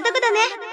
なとこだね。